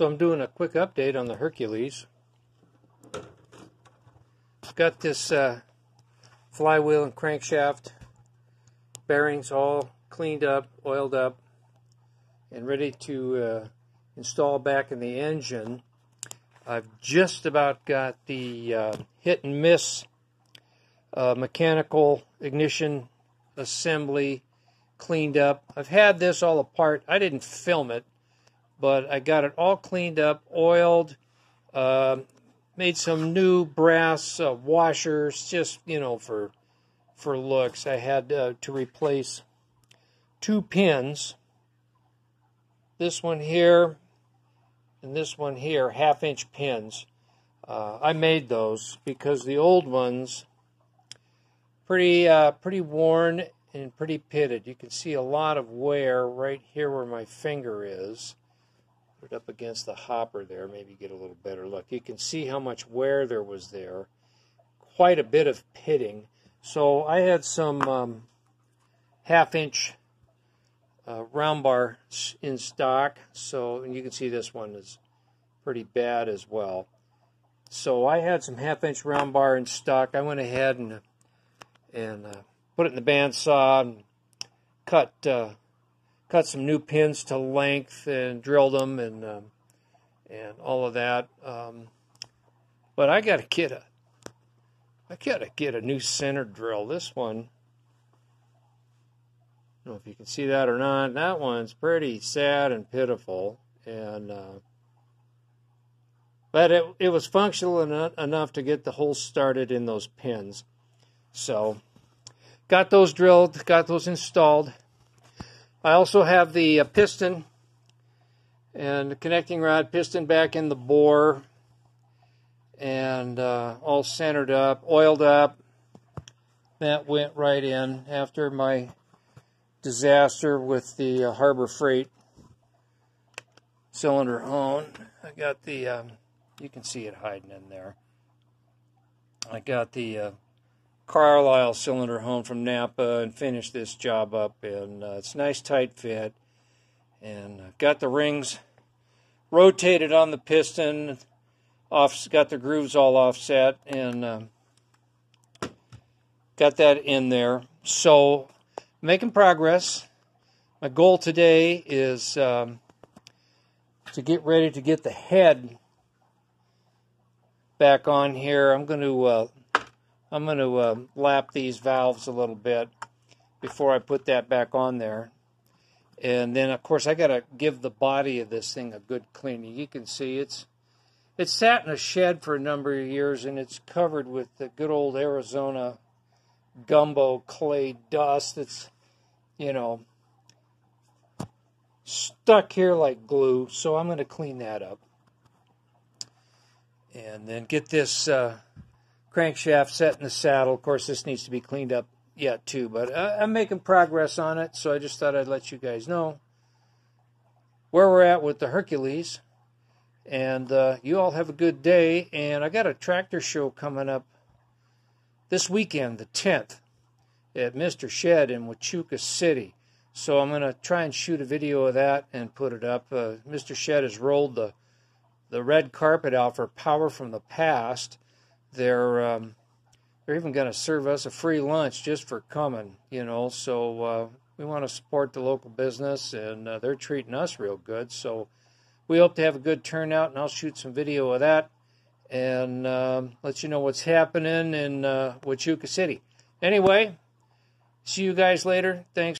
So I'm doing a quick update on the Hercules. I've got this uh, flywheel and crankshaft bearings all cleaned up, oiled up, and ready to uh, install back in the engine. I've just about got the uh, hit and miss uh, mechanical ignition assembly cleaned up. I've had this all apart. I didn't film it, but I got it all cleaned up, oiled, uh, made some new brass uh, washers, just you know for for looks. I had uh, to replace two pins. This one here and this one here, half inch pins. Uh, I made those because the old ones pretty uh, pretty worn and pretty pitted. You can see a lot of wear right here where my finger is. Put up against the hopper there, maybe get a little better look. You can see how much wear there was there. Quite a bit of pitting. So I had some um, half inch uh, round bar in stock. So and you can see this one is pretty bad as well. So I had some half inch round bar in stock. I went ahead and and uh, put it in the bandsaw and cut uh, cut some new pins to length and drilled them and um, and all of that. Um, but I got to get a I got to get a new center drill. This one, I don't know if you can see that or not. That one's pretty sad and pitiful, and uh, but it it was functional enough, enough to get the hole started in those pins. So got those drilled, got those installed. I also have the uh, piston and the connecting rod piston back in the bore and uh, all centered up, oiled up. That went right in after my disaster with the uh, Harbor Freight cylinder hone. I got the, um, you can see it hiding in there. I got the uh, Carlisle cylinder hone from Napa and finished this job up, and uh, it's nice tight fit. And got the rings rotated on the piston, off, got the grooves all offset, and uh, got that in there. So making progress. My goal today is um, to get ready to get the head back on here. I'm going to uh, I'm going to uh, lap these valves a little bit before I put that back on there. And then, of course, I got to give the body of this thing a good cleaning. You can see it's it's sat in a shed for a number of years, and it's covered with the good old Arizona gumbo clay dust that's, you know, stuck here like glue. So I'm going to clean that up. And then get this... Uh, crankshaft set in the saddle. Of course, this needs to be cleaned up yet too, but I'm making progress on it, so I just thought I'd let you guys know where we're at with the Hercules. And uh, you all have a good day. And I got a tractor show coming up this weekend, the 10th, at Mr. Shed in Huachuca City. So I'm going to try and shoot a video of that and put it up. Uh, Mr. Shed has rolled the the red carpet out for Power from the Past they're um, they're even going to serve us a free lunch just for coming, you know. So uh, we want to support the local business, and uh, they're treating us real good. So we hope to have a good turnout, and I'll shoot some video of that and um, let you know what's happening in uh, Huachuca City. Anyway, see you guys later. Thanks.